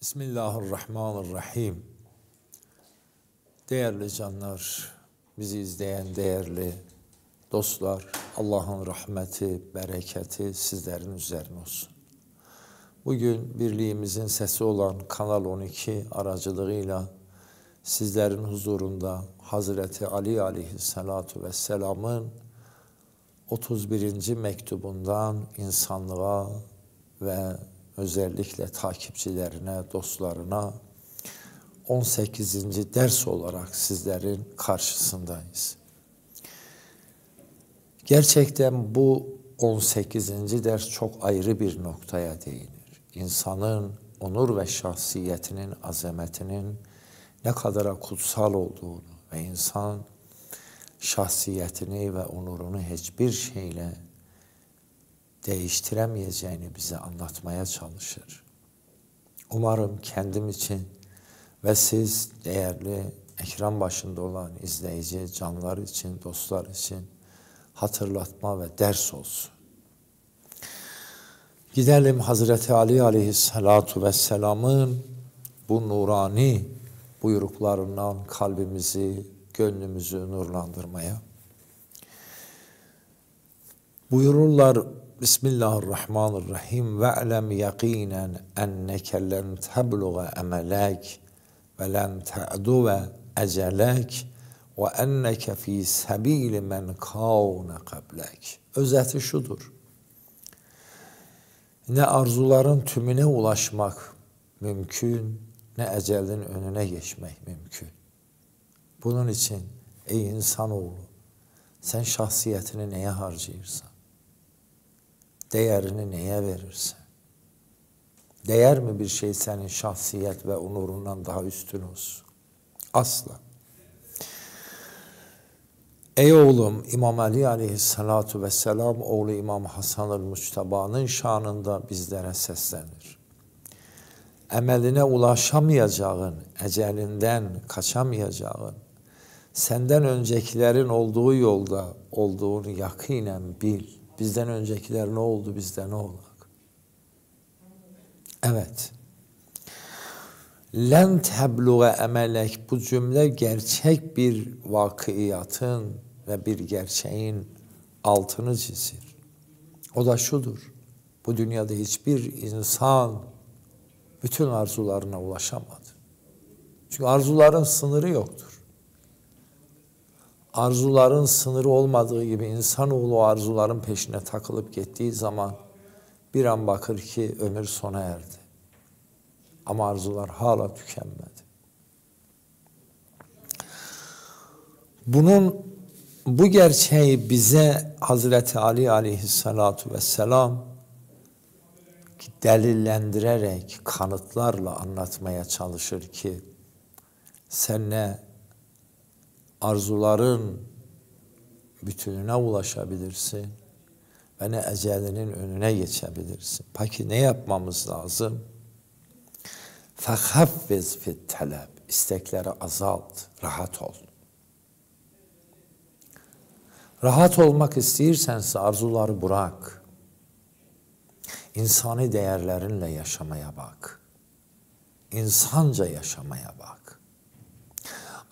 Bismillahirrahmanirrahim. Değerli canlar, bizi izleyen değerli dostlar, Allah'ın rahmeti, bereketi sizlerin üzerine olsun. Bugün birliğimizin sesi olan Kanal 12 aracılığıyla sizlerin huzurunda Hazreti Ali aleyhissalatu vesselamın 31. mektubundan insanlığa ve özellikle takipçilerine, dostlarına 18. ders olarak sizlerin karşısındayız. Gerçekten bu 18. ders çok ayrı bir noktaya değinir. İnsanın onur ve şahsiyetinin, azametinin ne kadara kutsal olduğunu ve insan şahsiyetini ve onurunu hiçbir şeyle değiştiremeyeceğini bize anlatmaya çalışır. Umarım kendim için ve siz değerli ekran başında olan izleyici canlar için, dostlar için hatırlatma ve ders olsun. Gidelim Hazreti Ali aleyhissalatu vesselamın bu nurani buyruklarından kalbimizi, gönlümüzü nurlandırmaya. Buyururlar Bismillahirrahmanirrahim ve alem yakinen enneke len tebluğa emelek ve len te'duve ecelek ve enneke fi sebil men kâne kablek. Özeti şudur. Ne arzuların tümüne ulaşmak mümkün, ne ecelin önüne geçmek mümkün. Bunun için ey insanoğlu sen şahsiyetini neye harcayırsan, değerini neye verirsen, değer mi bir şey senin şahsiyet ve onurundan daha üstün olsun? Asla. Ey oğlum İmam Ali aleyhissalatu vesselam oğlu İmam Hasan el-Muçtaba'nın şanında bizlere seslenir. Emeline ulaşamayacağın, ecelinden kaçamayacağın, senden öncekilerin olduğu yolda olduğunu yakinen bil. Bizden öncekiler ne oldu, bizde ne olacak? Evet. Len tebluğa emelek bu cümle gerçek bir vakiyatın ve bir gerçeğin altını çizir. O da şudur. Bu dünyada hiçbir insan bütün arzularına ulaşamadı. Çünkü arzuların sınırı yoktur. Arzuların sınırı olmadığı gibi insanoğlu arzuların peşine takılıp gittiği zaman bir an bakır ki ömür sona erdi. Ama arzular hala tükenmedi. Bunun bu gerçeği bize Hazreti Ali aleyhissalatu vesselam delillendirerek, kanıtlarla anlatmaya çalışır ki senle arzuların bütününe ulaşabilirsin ve ne ecelinin önüne geçebilirsin. Peki ne yapmamız lazım? Fehaffiz fit talep. İstekleri azalt, rahat ol. Rahat olmak istiyorsense arzuları bırak. İnsani değerlerinle yaşamaya bak. İnsanca yaşamaya bak.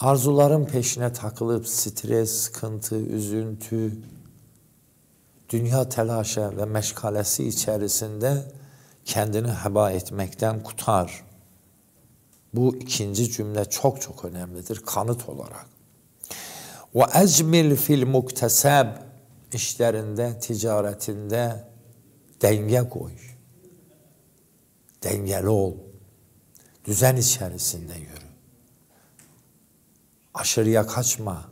Arzuların peşine takılıp stres, sıkıntı, üzüntü, dünya telaşa ve meşgalesi içerisinde kendini heba etmekten kutar. Bu ikinci cümle çok çok önemlidir kanıt olarak. Ve ecmil fil mukteseb işlerinde, ticaretinde denge koy. Dengeli ol. Düzen içerisinde yürü. Aşırıya kaçma.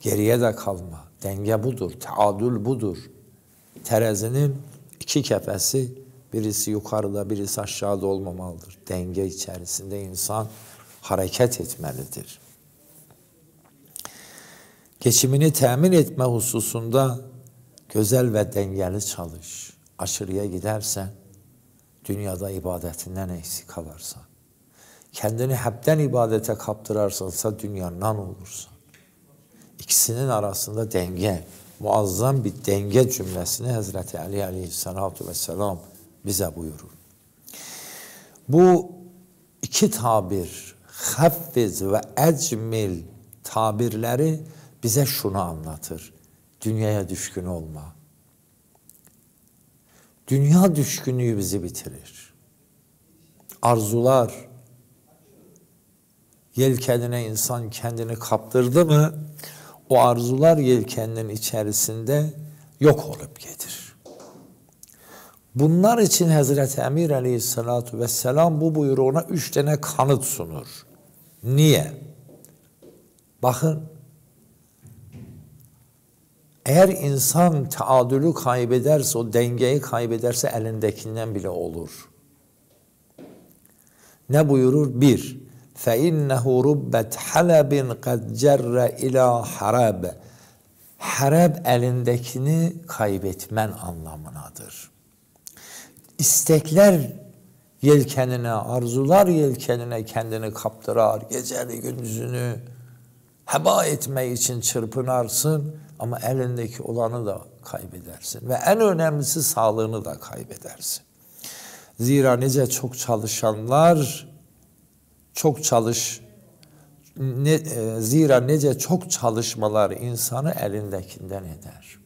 Geriye de kalma. Denge budur. Teadül budur. Terazinin iki kefesi birisi yukarıda birisi aşağıda olmamalıdır. Denge içerisinde insan hareket etmelidir. Geçimini temin etme hususunda güzel ve dengeli çalış. Aşırıya gidersen dünyada ibadetinden eksik kalarsan, kendini hepten ibadete kaptırarsansa dünyandan olursan. İkisinin arasında denge, muazzam bir denge cümlesini Hazreti Ali aleyhissalatu vesselam bize buyurur. Bu iki tabir, haffiz ve ecmil tabirleri bize şunu anlatır. Dünyaya düşkün olma. Dünya düşkünlüğü bizi bitirir. Arzular, yelkenine insan kendini kaptırdı mı, o arzular yelkeninin içerisinde yok olup gelir. Bunlar için Hazreti Emir Aleyhisselatü Vesselam bu buyruğuna üç tane kanıt sunur. Niye? Bakın, eğer insan taadülü kaybederse, o dengeyi kaybederse elindekinden bile olur. Ne buyurur? Bir, فَاِنَّهُ رُبَّتْ حَلَبٍ قَدْ جَرَّ اِلَى حَرَبٍ Harab elindekini kaybetmen anlamınadır. İstekler yelkenine, arzular yelkenine kendini kaptırar, geceli gündüzünü heba etmek için çırpınarsın Ama elindeki olanı da kaybedersin. Ve en önemlisi sağlığını da kaybedersin. Zira nice çok çalışanlar çok çalış ne, e, zira nece çok çalışmalar insanı elindekinden eder.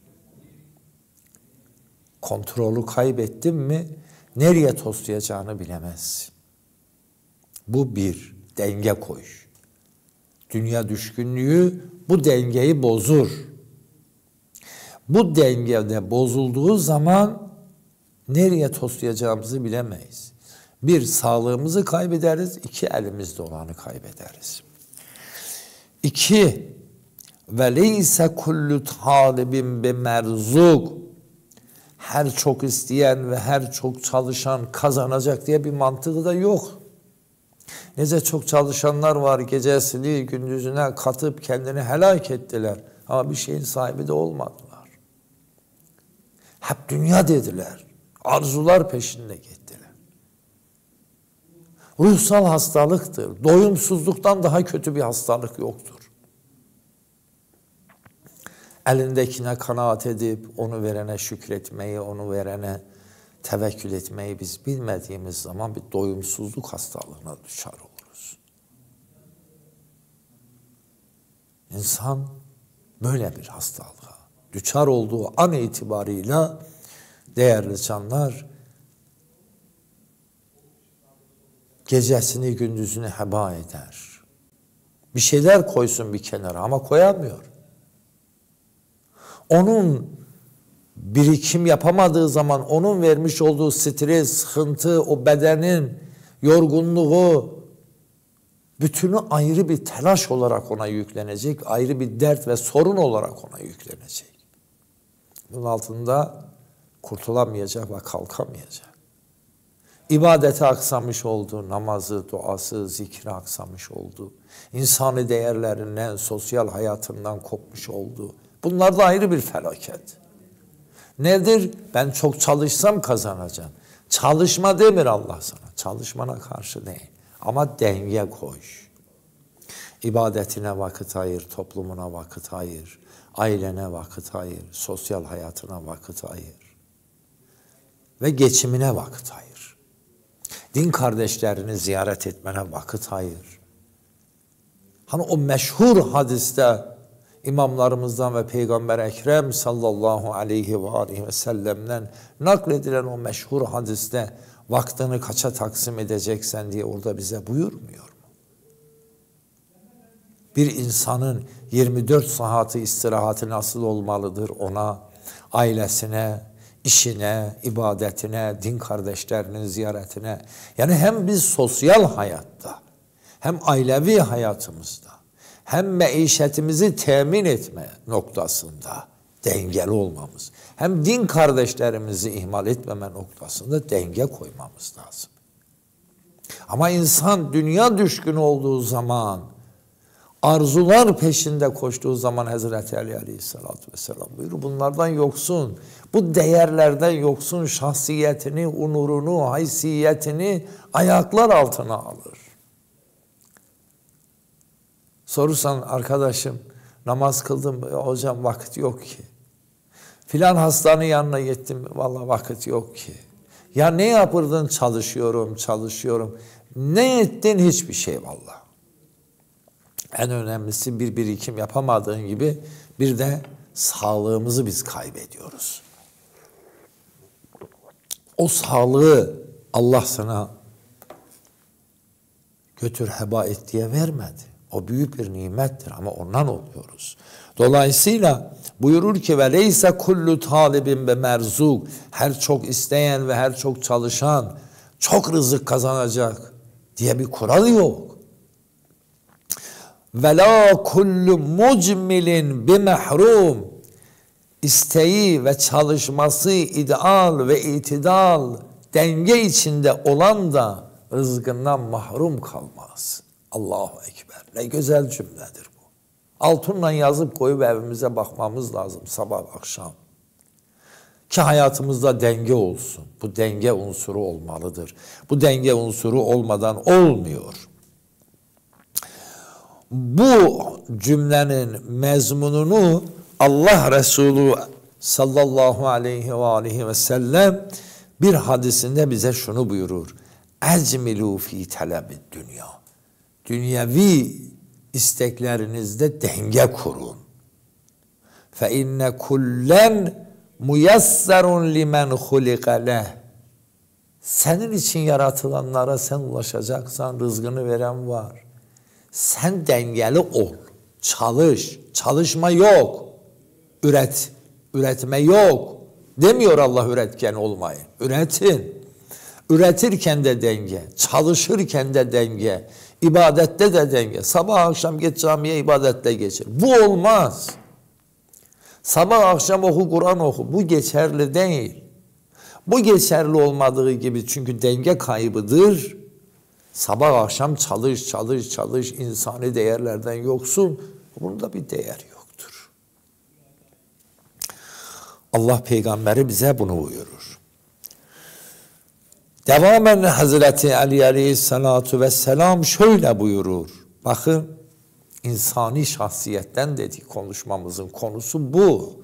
Kontrolü kaybettin mi nereye toslayacağını bilemez. Bu bir denge koy. Dünya düşkünlüğü bu dengeyi bozur. Bu dengede bozulduğu zaman nereye toslayacağımızı bilemeyiz. Bir, sağlığımızı kaybederiz. iki elimizde olanı kaybederiz. İki, ve leyse kullu talibin bi merzuk. Her çok isteyen ve her çok çalışan kazanacak diye bir mantığı da yok. Nece çok çalışanlar var gecesini gündüzüne katıp kendini helak ettiler. Ama bir şeyin sahibi de olmadılar. Hep dünya dediler. Arzular peşinde gittiler. Ruhsal hastalıktır. Doyumsuzluktan daha kötü bir hastalık yoktur. Elindekine kanaat edip onu verene şükretmeyi, onu verene tevekkül etmeyi biz bilmediğimiz zaman bir doyumsuzluk hastalığına düşer oluruz. İnsan böyle bir hastalığa düşer olduğu an itibarıyla değerli canlar gecesini gündüzünü heba eder. Bir şeyler koysun bir kenara ama koyamıyor. Onun birikim yapamadığı zaman onun vermiş olduğu stres, sıkıntı, o bedenin yorgunluğu bütünü ayrı bir telaş olarak ona yüklenecek, ayrı bir dert ve sorun olarak ona yüklenecek. Bunun altında kurtulamayacak ve kalkamayacak. İbadete aksamış oldu, namazı, duası, zikri aksamış oldu. İnsani değerlerinden, sosyal hayatından kopmuş oldu. Bunlar da ayrı bir felaket. Nedir? Ben çok çalışsam kazanacağım. Çalışma demir Allah sana. Çalışmana karşı değil. Ama denge koy. İbadetine vakit ayır, toplumuna vakit ayır, ailene vakit ayır, sosyal hayatına vakit ayır ve geçimine vakit ayır. Din kardeşlerini ziyaret etmene vakit ayır. Hani o meşhur hadiste imamlarımızdan ve Peygamber Ekrem sallallahu aleyhi ve aleyhi ve sellem'den nakledilen o meşhur hadiste vaktini kaça taksim edeceksen diye orada bize buyurmuyor mu? Bir insanın 24 saati istirahati nasıl olmalıdır ona, ailesine, işine, ibadetine, din kardeşlerinin ziyaretine. Yani hem biz sosyal hayatta, hem ailevi hayatımızda, hem meişetimizi temin etme noktasında dengeli olmamız, hem din kardeşlerimizi ihmal etmeme noktasında denge koymamız lazım. Ama insan dünya düşkün olduğu zaman, arzular peşinde koştuğu zaman Hazreti Ali Aleyhisselatü Vesselam buyuruyor. Bunlardan yoksun, bu değerlerden yoksun şahsiyetini, onurunu, haysiyetini ayaklar altına alır. Sorursan arkadaşım Namaz kıldım. Hocam vakit yok ki. Filan hastanın yanına gittim. Vallahi vakit yok ki. Ya ne yapırdın? Çalışıyorum, çalışıyorum. Ne ettin? Hiçbir şey vallahi. En önemlisi bir birikim yapamadığın gibi bir de sağlığımızı biz kaybediyoruz. O sağlığı Allah sana götür heba et diye vermedi. O büyük bir nimettir ama ondan oluyoruz. Dolayısıyla buyurur ki ve leyse kullu talibin be merzuk her çok isteyen ve her çok çalışan çok rızık kazanacak diye bir kural yok. Ve la kullu mucmilin bi mehrum isteği ve çalışması ideal ve itidal denge içinde olan da rızkından mahrum kalmaz. Allahu Ekber. Ne güzel cümledir bu. Altınla yazıp koyup evimize bakmamız lazım sabah akşam. Ki hayatımızda denge olsun. Bu denge unsuru olmalıdır. Bu denge unsuru olmadan olmuyor. Bu cümlenin mezmununu Allah Resulü sallallahu aleyhi ve aleyhi ve sellem bir hadisinde bize şunu buyurur. Ecmilu fi talebid dünya. Dünyevi isteklerinizde denge kurun. Fe inne kullen muyassarun limen hulika leh. Senin için yaratılanlara sen ulaşacaksan rızkını veren var. Sen dengeli ol. Çalış. Çalışma yok. Üret. Üretme yok. Demiyor Allah üretken olmayın. Üretin. Üretirken de denge, çalışırken de denge, ibadette de denge. Sabah akşam git camiye ibadette geçir. Bu olmaz. Sabah akşam oku Kur'an oku. Bu geçerli değil. Bu geçerli olmadığı gibi çünkü denge kaybıdır. Sabah akşam çalış, çalış, çalış, insani değerlerden yoksun. Bunun da bir değer yoktur. Allah peygamberi bize bunu buyurur. Devamen Hazreti Ali Aleyhisselatu Vesselam şöyle buyurur. Bakın insani şahsiyetten dedik konuşmamızın konusu bu.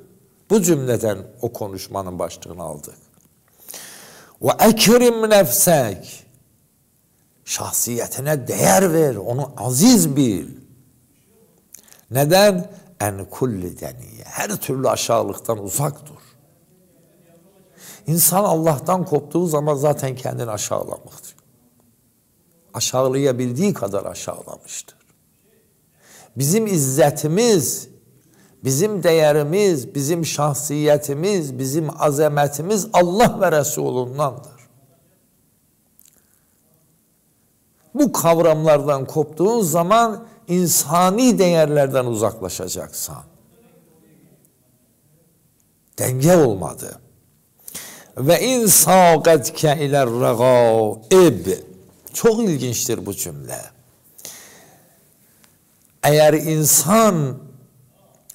Bu cümleden o konuşmanın başlığını aldık. Ve ekrim nefsek. Şahsiyetine değer ver, onu aziz bil. Neden? En kulli deniye. Her türlü aşağılıktan uzak dur. İnsan Allah'tan koptuğu zaman zaten kendini aşağılamıştır. Aşağılayabildiği kadar aşağılamıştır. Bizim izzetimiz, bizim değerimiz, bizim şahsiyetimiz, bizim azametimiz Allah ve Resulundandır. Bu kavramlardan koptuğun zaman insani değerlerden uzaklaşacaksan. Denge olmadı. Ve in saqatke iler regaib. Çok ilginçtir bu cümle. Eğer insan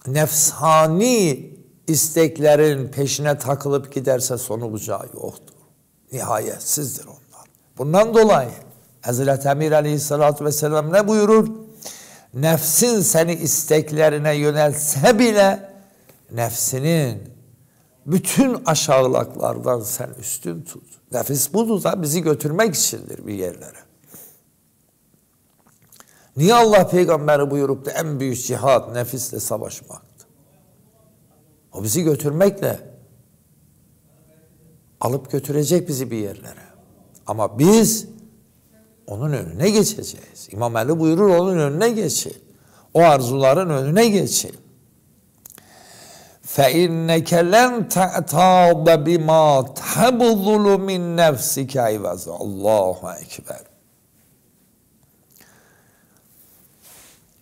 nefsani isteklerin peşine takılıp giderse sonu bucağı yoktur. Nihayetsizdir onlar. Bundan dolayı Hazreti Emir Aleyhisselatü Vesselam ne buyurur? Nefsin seni isteklerine yönelse bile nefsinin bütün aşağılıklardan sen üstün tut. Nefis budur da bizi götürmek içindir bir yerlere. Niye Allah peygamberi buyurup da en büyük cihat nefisle savaşmaktı? O bizi götürmekle alıp götürecek bizi bir yerlere. Ama biz onun önüne geçeceğiz. İmam Ali buyurur onun önüne geçin. O arzuların önüne geçin. فَاِنَّكَ لَنْ تَعْتَابَ بِمَا تَبْظُلُ مِنْ نَفْسِكَ اِوَزَ Allahu Ekber.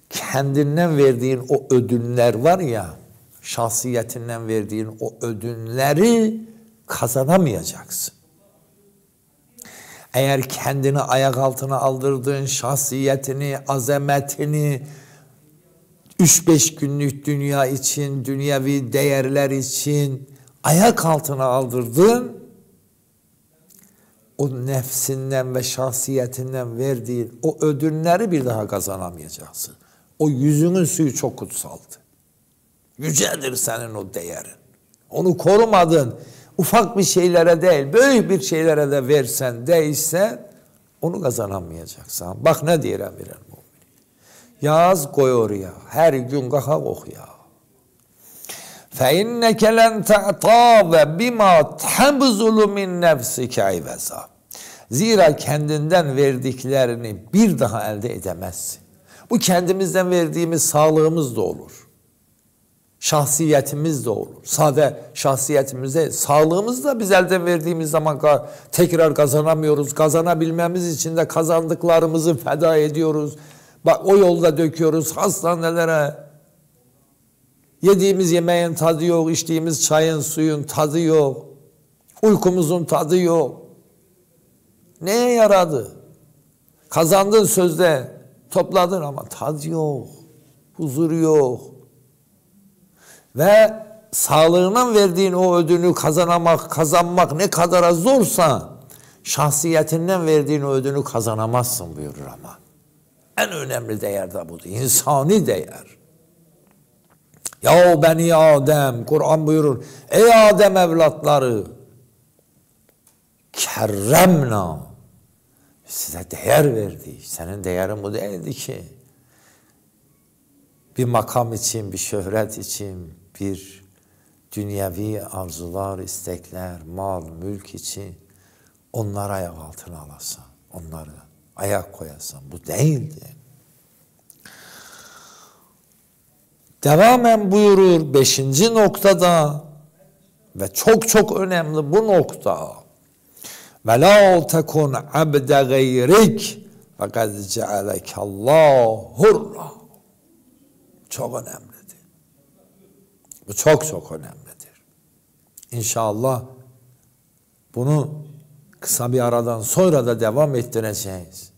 Kendinden verdiğin o ödünler var ya, şahsiyetinden verdiğin o ödünleri kazanamayacaksın. Eğer kendini ayak altına aldırdığın şahsiyetini, azametini, 3-5 günlük dünya için, dünyevi değerler için ayak altına aldırdın, o nefsinden ve şahsiyetinden verdiğin o ödünleri bir daha kazanamayacaksın. O yüzünün suyu çok kutsaldı. Yücedir senin o değerin. Onu korumadın Ufak bir şeylere değil, büyük bir şeylere de versen, değişse onu kazanamayacaksın. Bak ne diyor Emir Mumin. Yaz koy oraya. Her gün kalk oku ya. فَاِنَّكَ لَنْ تَعْتَاذَ بِمَا تَبْزُلُ مِنْ نَفْسِكَ عِوَزًا Zira kendinden verdiklerini bir daha elde edemezsin. Bu kendimizden verdiğimiz sağlığımız da olur. Şahsiyetimiz de olur. Sade şahsiyetimize, sağlığımız da biz elden verdiğimiz zaman tekrar kazanamıyoruz. Kazanabilmemiz için de kazandıklarımızı feda ediyoruz. Bak o yolda döküyoruz hastanelere. Yediğimiz yemeğin tadı yok, içtiğimiz çayın, suyun tadı yok. Uykumuzun tadı yok. Neye yaradı? Kazandın sözde, topladın ama tad yok, huzur yok. Ve sağlığından verdiğin o ödünü kazanamak, kazanmak ne kadar zorsa şahsiyetinden verdiğin o ödünü kazanamazsın buyurur ama. En önemli değer de budur. İnsani değer. Ya beni Adem, Kur'an buyurur. Ey Adem evlatları, kerremna, size değer verdi. Senin değerin bu değildi ki. Bir makam için, bir şöhret için, bir dünyevi arzular, istekler, mal, mülk için onları ayak altına alasan, onları ayak koyasan. Bu değildi. Devamen buyurur beşinci noktada ve çok çok önemli bu nokta. Ve la tekun abde gayrik fakat cealekallahu hurra. Çok önemlidir. Bu çok çok önemlidir. İnşallah bunu kısa bir aradan sonra da devam ettireceğiz.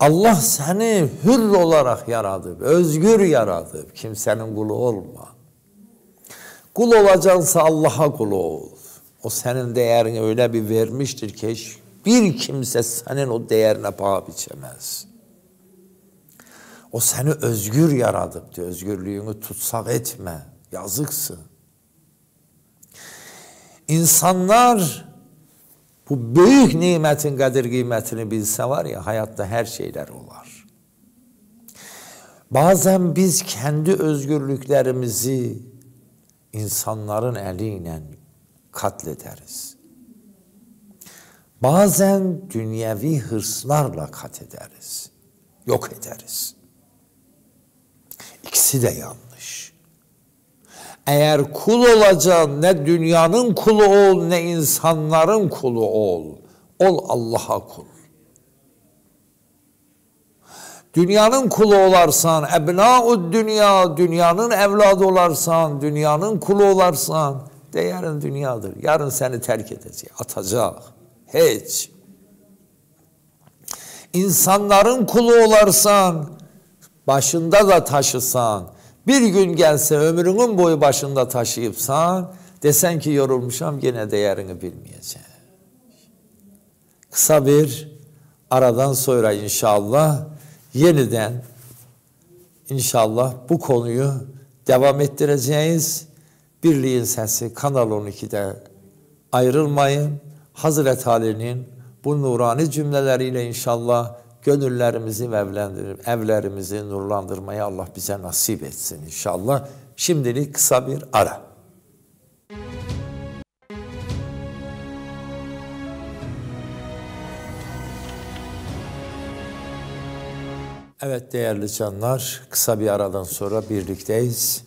Allah seni hür olarak yaradı, özgür yaradı. Kimsenin kulu olma. Kul olacaksa Allah'a kul ol. O senin değerini öyle bir vermiştir ki bir kimse senin o değerine paha biçemez. O seni özgür yaradıp diyor. Özgürlüğünü tutsak etme. Yazıksın. İnsanlar bu büyük nimetin kadir kıymetini bilse var ya hayatta her şeyler olar. Bazen biz kendi özgürlüklerimizi insanların eliyle katlederiz. Bazen dünyevi hırslarla kat ederiz. Yok ederiz. İkisi de yanlış. Eğer kul olacaksın ne dünyanın kulu ol ne insanların kulu ol. Ol Allah'a kul. Dünyanın kulu olarsan, ebna'ud dünya, dünyanın evladı olarsan, dünyanın kulu olarsan, değerin dünyadır. Yarın seni terk edecek, atacak. Hiç. İnsanların kulu olarsan, başında da taşısan, bir gün gelse ömrünün boyu başında taşıyıpsan, desen ki yorulmuşam gene değerini bilmeyeceğim. Kısa bir aradan sonra inşallah yeniden inşallah bu konuyu devam ettireceğiz. Birliğin Sesi Kanal 12'de ayrılmayın. Hazreti Ali'nin bu nurani cümleleriyle inşallah gönüllerimizi ve evlerimizi nurlandırmayı Allah bize nasip etsin inşallah. Şimdilik kısa bir ara. Evet değerli canlar, kısa bir aradan sonra birlikteyiz.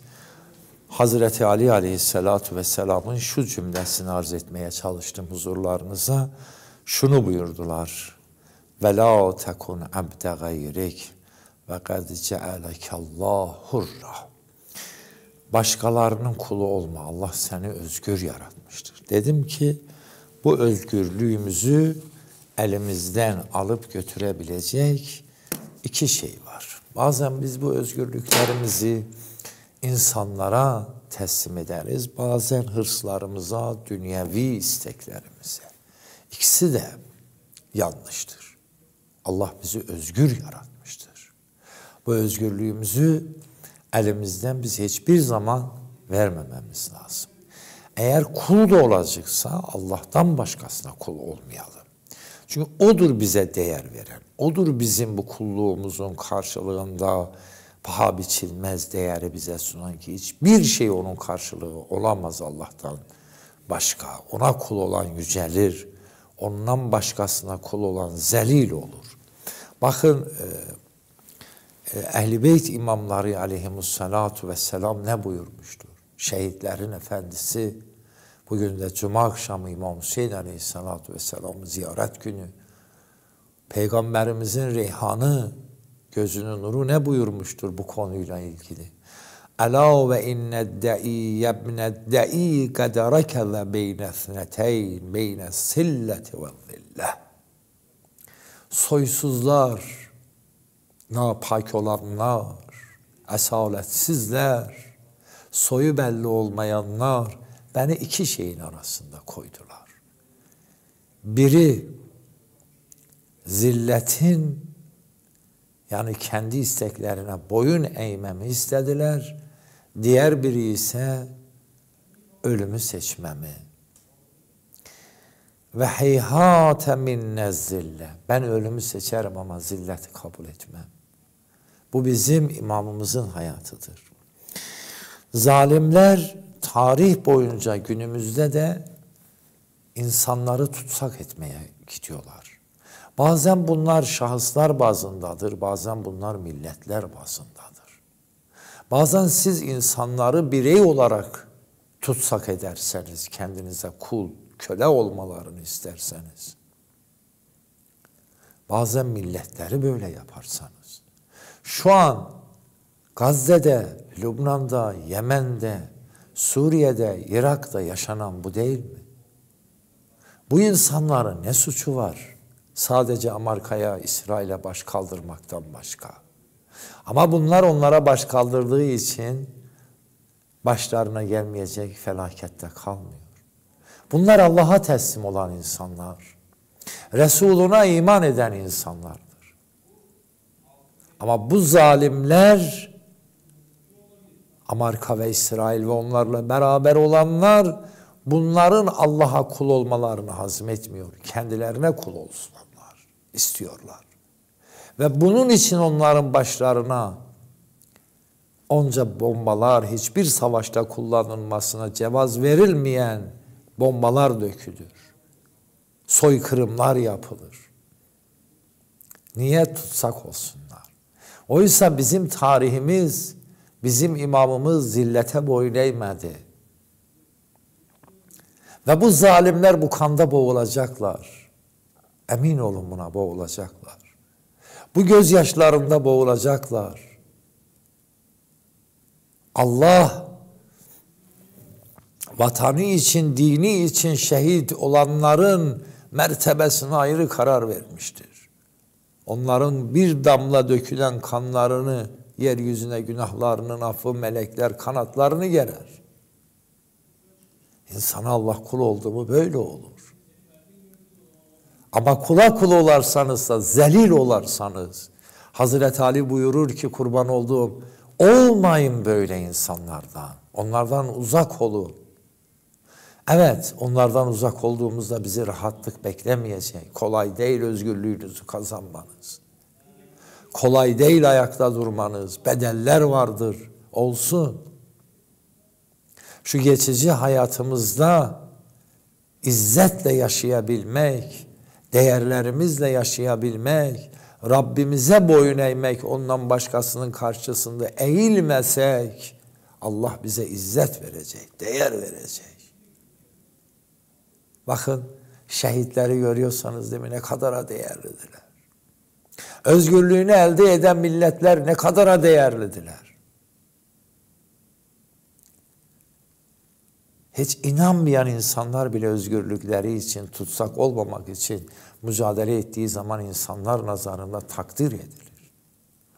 Hazreti Ali Aleyhisselatü Vesselam'ın şu cümlesini arz etmeye çalıştım huzurlarınıza. Şunu buyurdular. Ve la tekun abde gayrik ve kad cealekallahu hurra. Başkalarının kulu olma. Allah seni özgür yaratmıştır. Dedim ki bu özgürlüğümüzü elimizden alıp götürebilecek iki şey var. Bazen biz bu özgürlüklerimizi insanlara teslim ederiz. Bazen hırslarımıza, dünyevi isteklerimize. İkisi de yanlıştır. Allah bizi özgür yaratmıştır. Bu özgürlüğümüzü elimizden biz hiçbir zaman vermememiz lazım. Eğer kul da olacaksa Allah'tan başkasına kul olmayalım. Çünkü odur bize değer veren. Odur bizim bu kulluğumuzun karşılığında paha biçilmez değeri bize sunan ki hiçbir şey onun karşılığı olamaz Allah'tan başka. Ona kul olan yücelir. Ondan başkasına kul olan zelil olur. Bakın e, e, Ehl-i Beyt imamları aleyhimussalatu vesselam ne buyurmuştur? Şehitlerin efendisi bugün de Cuma akşamı İmam Hüseyin aleyhissalatu vesselam'ın ziyaret günü. Peygamberimizin reyhanı, gözünün nuru ne buyurmuştur bu konuyla ilgili? Ela ve inne da'i yebne da'i kad rekeze beyne sneteyn beyne silleti ve zillah. Soysuzlar, napak olanlar, esaletsizler, soyu belli olmayanlar beni iki şeyin arasında koydular. Biri zilletin yani kendi isteklerine boyun eğmemi istediler. Diğer biri ise ölümü seçmemi. Ve heyhate minne zille. Ben ölümü seçerim ama zilleti kabul etmem. Bu bizim imamımızın hayatıdır. Zalimler tarih boyunca günümüzde de insanları tutsak etmeye gidiyorlar. Bazen bunlar şahıslar bazındadır, bazen bunlar milletler bazındadır. Bazen siz insanları birey olarak tutsak ederseniz, kendinize kul, köle olmalarını isterseniz, bazen milletleri böyle yaparsanız, şu an Gazze'de, Lübnan'da, Yemen'de, Suriye'de, Irak'ta yaşanan bu değil mi? Bu insanların ne suçu var? Sadece Amerika'ya, İsrail'e baş kaldırmaktan başka. Ama bunlar onlara baş kaldırdığı için başlarına gelmeyecek felakette kalmıyor. Bunlar Allah'a teslim olan insanlar. Resuluna iman eden insanlardır. Ama bu zalimler Amerika ve İsrail ve onlarla beraber olanlar bunların Allah'a kul olmalarını hazmetmiyor. Kendilerine kul olsunlar istiyorlar. Ve bunun için onların başlarına onca bombalar hiçbir savaşta kullanılmasına cevaz verilmeyen bombalar dökülür. Soykırımlar yapılır. Niye tutsak olsunlar? Oysa bizim tarihimiz, bizim imamımız zillete boyun eğmedi. Ve bu zalimler bu kanda boğulacaklar. Emin olun buna boğulacaklar. Bu gözyaşlarında boğulacaklar. Allah vatanı için, dini için şehit olanların mertebesine ayrı karar vermiştir. Onların bir damla dökülen kanlarını yeryüzüne günahlarının affı melekler kanatlarını gerer. İnsana Allah kul oldu mu böyle olur. Ama kula kul olarsanız da zelil olarsanız Hazreti Ali buyurur ki kurban olduğum olmayın böyle insanlardan. Onlardan uzak olun. Evet, onlardan uzak olduğumuzda bizi rahatlık beklemeyecek. Kolay değil özgürlüğünüzü kazanmanız. Kolay değil ayakta durmanız. Bedeller vardır. Olsun. Şu geçici hayatımızda izzetle yaşayabilmek, değerlerimizle yaşayabilmek, Rabbimize boyun eğmek, ondan başkasının karşısında eğilmesek, Allah bize izzet verecek, değer verecek. Bakın şehitleri görüyorsanız değil mi ne kadara değerlidiler. Özgürlüğünü elde eden milletler ne kadara değerlidiler. Hiç inanmayan insanlar bile özgürlükleri için, tutsak olmamak için mücadele ettiği zaman insanlar nazarında takdir edilir.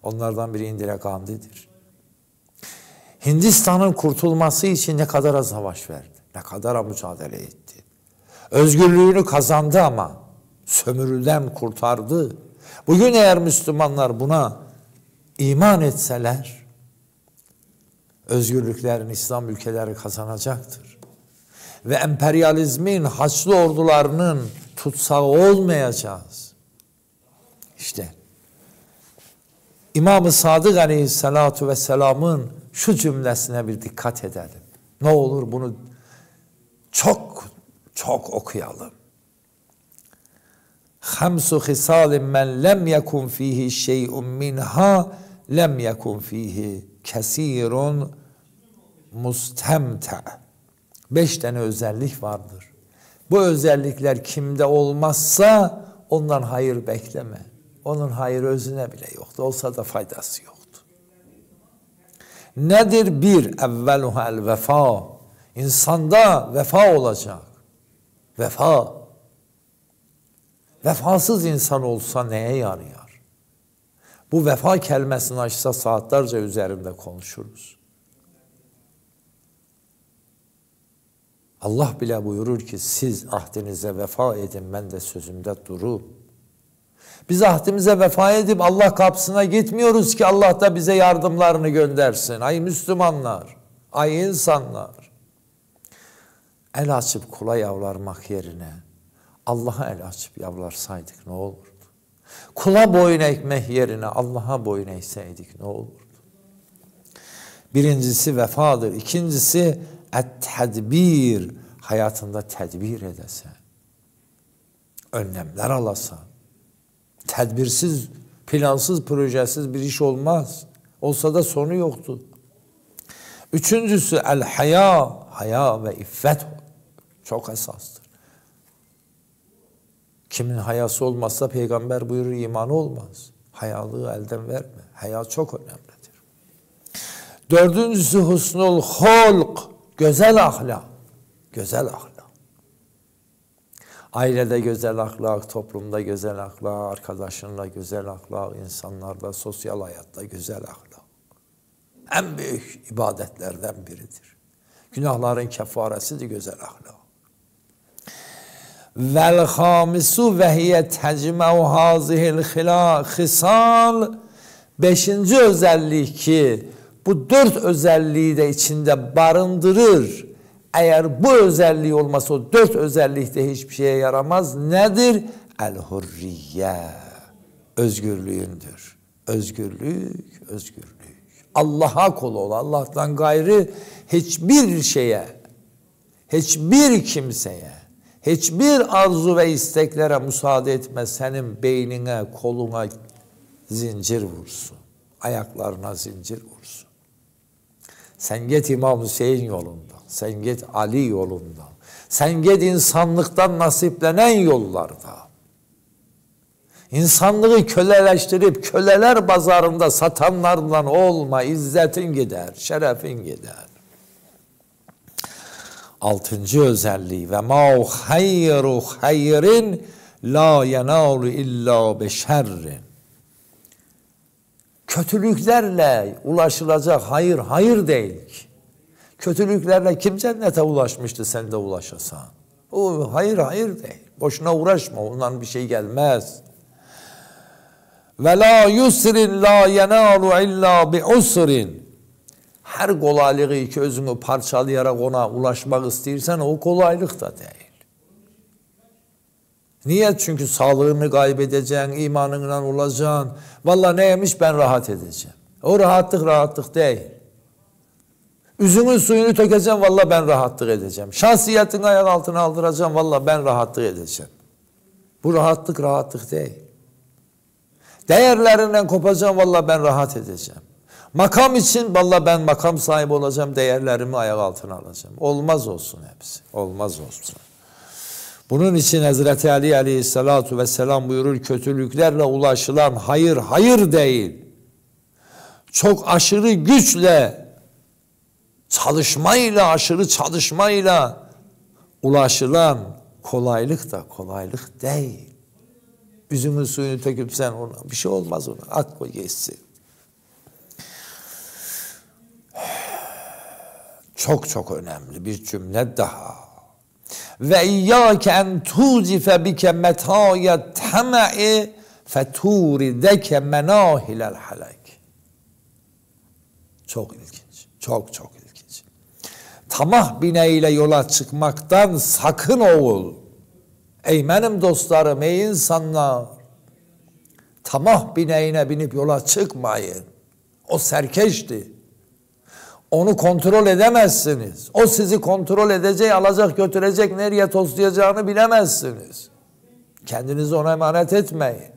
Onlardan biri Indira Gandhi'dir. Hindistan'ın kurtulması için ne kadar savaş verdi, ne kadar mücadele etti. Özgürlüğünü kazandı ama sömürüden kurtardı. Bugün eğer Müslümanlar buna iman etseler, özgürlüklerin İslam ülkeleri kazanacaktır. Ve emperyalizmin haçlı ordularının tutsağı olmayacağız. İşte İmam-ı Sadık Aleyhisselatu Vesselam'ın şu cümlesine bir dikkat edelim. Ne olur bunu çok çok okuyalım. Hamsu hisalin men lem yekun fihi şey'un minha lem yekun fihi kesirun mustemte. Beş tane özellik vardır. Bu özellikler kimde olmazsa ondan hayır bekleme. Onun hayır özüne bile yoktu. Olsa da faydası yoktu. Nedir? Bir, evveluha el vefa. İnsanda vefa olacak. Vefa. Vefasız insan olsa neye yarayar? Bu vefa kelimesini açsa saatlerce üzerinde konuşuruz. Allah bile buyurur ki siz ahdinize vefa edin ben de sözümde durup. Biz ahdimize vefa edip Allah kapısına gitmiyoruz ki Allah da bize yardımlarını göndersin. Ay Müslümanlar, ay insanlar. El açıp kula yavlarmak yerine Allah'a el açıp yavlarsaydık ne olurdu? Kula boyun eğmek yerine Allah'a boyun eğseydik ne olurdu? Birincisi vefadır. İkincisi et-tedbir. Hayatında tedbir edese. Önlemler alasa. Tedbirsiz, plansız, projesiz bir iş olmaz. Olsa da sonu yoktu. Üçüncüsü el haya. Haya ve iffet çok esastır. Kimin hayası olmazsa peygamber buyurur imanı olmaz. Hayalığı elden verme. Haya çok önemlidir. Dördüncüsü husnul holk. Güzel ahlak. Güzel ahlak. Ailede güzel ahlak, toplumda güzel ahlak, arkadaşınla güzel ahlak, insanlarla, sosyal hayatta güzel ahlak. En büyük ibadetlerden biridir. Günahların kefaresi de güzel ahlak. Vel hamisu ve hiye tecme'u hazihil hisal. Beşinci özellik ki bu dört özelliği de içinde barındırır. Eğer bu özelliği olmasa o dört özellikte hiçbir şeye yaramaz. Nedir? El hurriye. Özgürlüğündür. Özgürlük, özgürlük. Allah'a kul ol. Allah'tan gayrı hiçbir şeye, hiçbir kimseye, hiçbir arzu ve isteklere müsaade etme senin beynine, koluna zincir vursun. Ayaklarına zincir vursun. Sen git İmam Hüseyin yolunda. Sen git Ali yolunda. Sen git insanlıktan nasiplenen yollarda. İnsanlığı köleleştirip köleler pazarında satanlarla olma, izzetin gider, şerefin gider. Altıncı özelliği ve ma hayru hayrin la yenalu illa be şerrin. Kötülüklerle ulaşılacak hayır hayır değil ki. Kötülüklerle kim cennete ulaşmıştı sen de ulaşasan. O hayır hayır değil. Boşuna uğraşma ondan bir şey gelmez. Ve la yusrin la yenalu illa bi usrin. Her kolaylığı ki özünü parçalayarak ona ulaşmak istiyorsan o kolaylık da değil. Niye? Çünkü sağlığını kaybedeceksin, imanından olacaksın. Valla neymiş ben rahat edeceğim. O rahatlık rahatlık değil. Üzümün suyunu tökeceğim valla ben rahatlık edeceğim. Şahsiyetini ayak altına aldıracağım valla ben rahatlık edeceğim. Bu rahatlık rahatlık değil. Değerlerinden kopacağım valla ben rahat edeceğim. Makam için valla ben makam sahibi olacağım, değerlerimi ayak altına alacağım. Olmaz olsun hepsi. Olmaz olsun. Bunun için Hazreti Ali aleyhissalatu vesselam buyurur kötülüklerle ulaşılan hayır hayır değil. Çok aşırı güçle çalışmayla aşırı çalışmayla ulaşılan kolaylık da kolaylık değil. Üzümün suyunu töküp sen ona bir şey olmaz ona at koy geçsin. Çok çok önemli bir cümle daha ve iyyâke en tuzife bike metâye teme'i fetûrideke menâhilel halak. Çok ilginç, Çok çok ilginç. Tamah bineğiyle yola çıkmaktan sakın oğul. Ey benim dostlarım, ey insanlar. Tamah bineğine binip yola çıkmayın. O serkeşti. Onu kontrol edemezsiniz. O sizi kontrol edecek, alacak, götürecek, nereye toslayacağını bilemezsiniz. Kendinizi ona emanet etmeyin.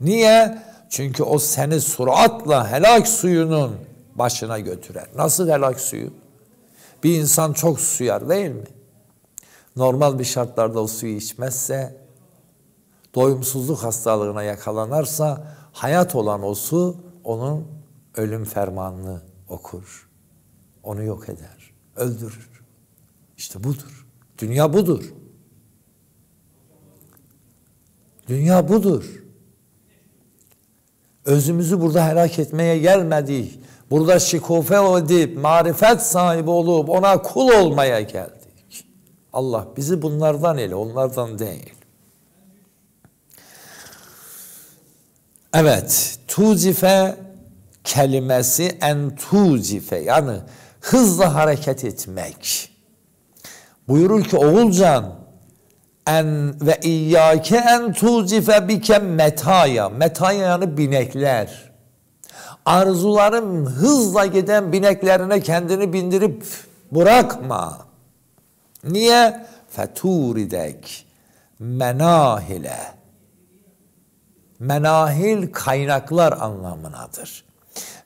Niye? Çünkü o seni suratla helak suyunun başına götürer. Nasıl helak suyu? Bir insan çok suyar değil mi? Normal bir şartlarda o suyu içmezse, doyumsuzluk hastalığına yakalanırsa, hayat olan o su onun ölüm fermanını okur. Onu yok eder, öldürür. İşte budur. Dünya budur. Dünya budur. Özümüzü burada helak etmeye gelmedik. Burada şikofe edip, marifet sahibi olup ona kul olmaya geldik. Allah bizi bunlardan ele, onlardan değil. Evet, tuzife kelimesi en tuzife yani hızlı hareket etmek. Buyurur ki oğulcan en ve iyyake en tuzife bike metaya. Metaya yani binekler. Arzuların hızla giden bineklerine kendini bindirip bırakma. Niye? Feturidek menahile. Menahil kaynaklar anlamınadır.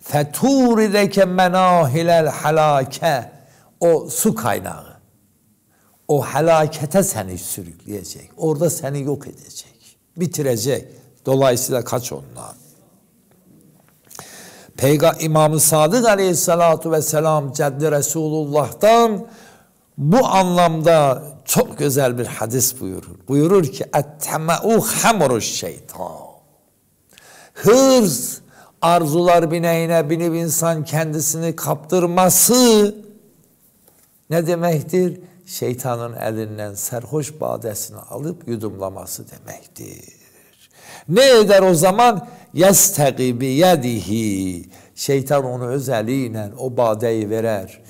Feturideke menahilel halake. O su kaynağı o helakete seni sürükleyecek. Orada seni yok edecek. Bitirecek. Dolayısıyla kaç ondan. Peygamber İmam-ı Sadık Aleyhisselatu Vesselam Ceddi Resulullah'tan bu anlamda çok güzel bir hadis buyurur. Buyurur ki ettemeu hamruş şeytan. Hırs, arzular bineğine binip insan kendisini kaptırması ne demektir? şeytanın elinden serhoş badesini alıp yudumlaması demektir. Ne eder o zaman? Yestegi biyedihi. Şeytan onu özelliğiyle o badeyi verer.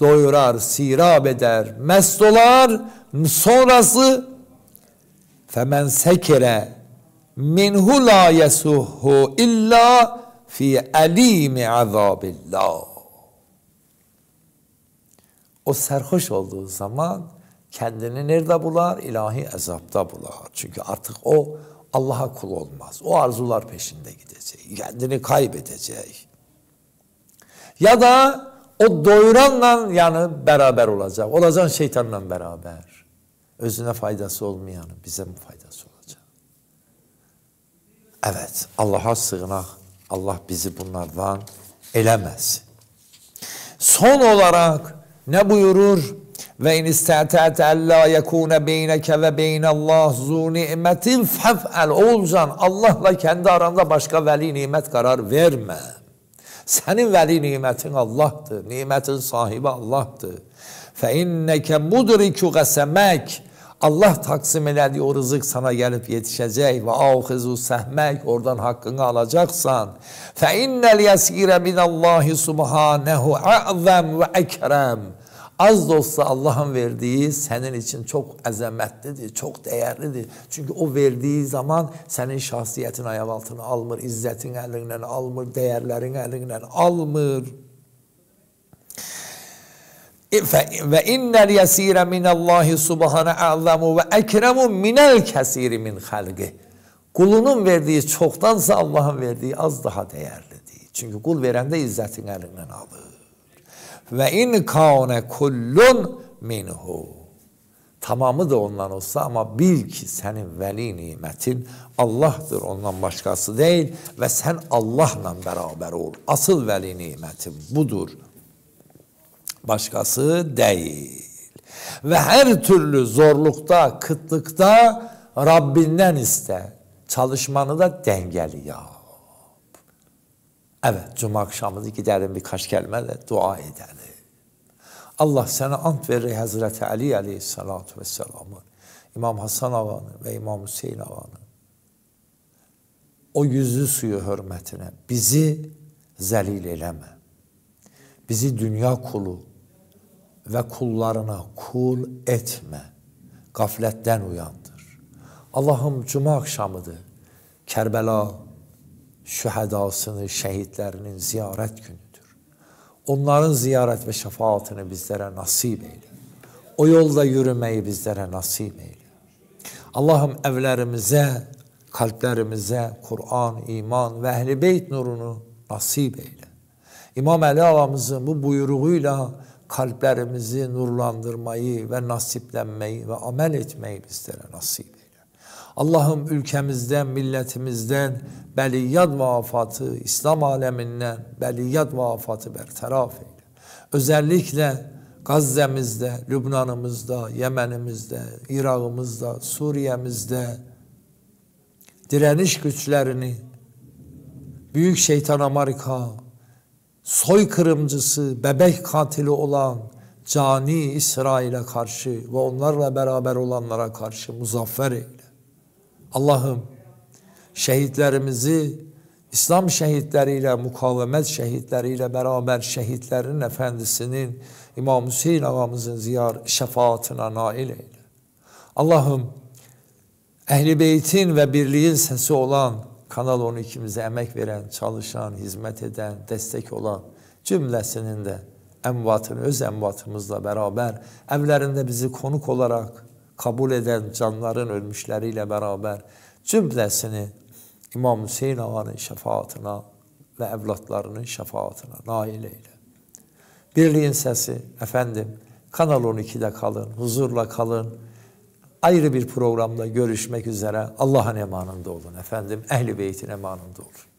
Doyurar, sirab eder, mest olar. Sonrası femen sekere minhu la yesuhu illa fi elimi azabillah. O serhoş olduğu zaman kendini nerede bular? İlahi azapta bular. Çünkü artık o Allah'a kul olmaz. O arzular peşinde gidecek. Kendini kaybedecek. Ya da o doyuranla yani beraber olacak. Olacak şeytanla beraber. Özüne faydası olmayanın bize mi faydası olacak? Evet Allah'a sığınak. Allah bizi bunlardan elemez. Son olarak ne buyurur? Ve in istata'te alla yekune beyneke ve beynallah zu nimetin fef'el. Oğulcan Allah'la kendi aranda başka veli nimet karar verme. Senin veli nimetin Allah'tır. Nimetin sahibi Allah'tır. Fe inneke mudriku gasemek. Allah taksim elədiyi o rızık sana gəlib yetişəcək və avxizu səhmək oradan haqqını alacaqsan. Fə innəl yəsirə minəllahi subhanəhu əzəm və əkrəm. Az da olsa Allahın verdiyi sənin üçün çox əzəmətlidir, çox dəyərlidir. Çünki o verdiyi zaman sənin şahsiyyətin ayaq altına almır, izzətin əlindən almır, dəyərlərin əlindən almır. Ve innel yesire minallahi subhane a'zamu ve ekremu minel kesiri min halgi. Kulunun verdiği çoktansa Allah'ın verdiği az daha değerlidir. Çünkü kul veren de izzetin elinden alır. Ve in kâne kullun minhu. Tamamı da ondan olsa ama bil ki senin veli nimetin Allah'tır ondan başkası değil ve sen Allah'la beraber ol. Asıl veli nimetin budur. Başkası değil. Ve her türlü zorlukta, kıtlıkta Rabbinden iste. Çalışmanı da dengeli yap. Evet, cuma akşamı gidelim birkaç kelime de dua edelim. Allah sana ant verir Hazreti Ali aleyhissalatu vesselam'ı, İmam Hasan Avan'ı ve İmam Hüseyin Avan'ı. O yüzü suyu hürmetine bizi zelil eleme. Bizi dünya kulu ve kullarına kul etme. Gafletten uyandır. Allah'ım cuma akşamıdır. Kerbela şühedasını, şehitlerinin ziyaret günüdür. Onların ziyaret ve şefaatini bizlere nasip eyle. O yolda yürümeyi bizlere nasip eyle. Allah'ım evlerimize, kalplerimize Kur'an, iman ve ehl beyt nurunu nasip eyle. İmam Ali ağamızın bu buyruğuyla kalplerimizi nurlandırmayı ve nasiplenmeyi ve amel etmeyi bizlere nasip eyle. Allah'ım ülkemizden, milletimizden beliyat ve afatı, İslam aleminden beliyat ve afatı bertaraf eyle. Özellikle Gazze'mizde, Lübnan'ımızda, Yemen'imizde, Irak'ımızda, Suriye'mizde direniş güçlerini büyük şeytan Amerika, soykırımcısı, bebek katili olan cani İsrail'e karşı ve onlarla beraber olanlara karşı muzaffer eyle. Allah'ım şehitlerimizi İslam şehitleriyle, mukavemet şehitleriyle beraber şehitlerin efendisinin İmam Hüseyin ağamızın ziyar şefaatine nail eyle. Allah'ım Ehli Beyt'in ve birliğin sesi olan Kanal 12-mizə əmək verən, çalışan, hizmət edən, dəstək olan cümləsinin də əmvatını öz əmvatımızla bərabər evlərində bizi konuq olaraq qəbul edən canların ölmüşləri ilə bərabər cümləsini İmam Hüseyn ağanın şəfaatına və əvladlarının şəfaatına nail eylə. Birliyin səsi, əfəndim, Kanal 12-də qalın, huzurla qalın. Ayrı bir programda görüşmek üzere. Allah'ın emanında olun efendim. Ehli Beyt'in emanında olun.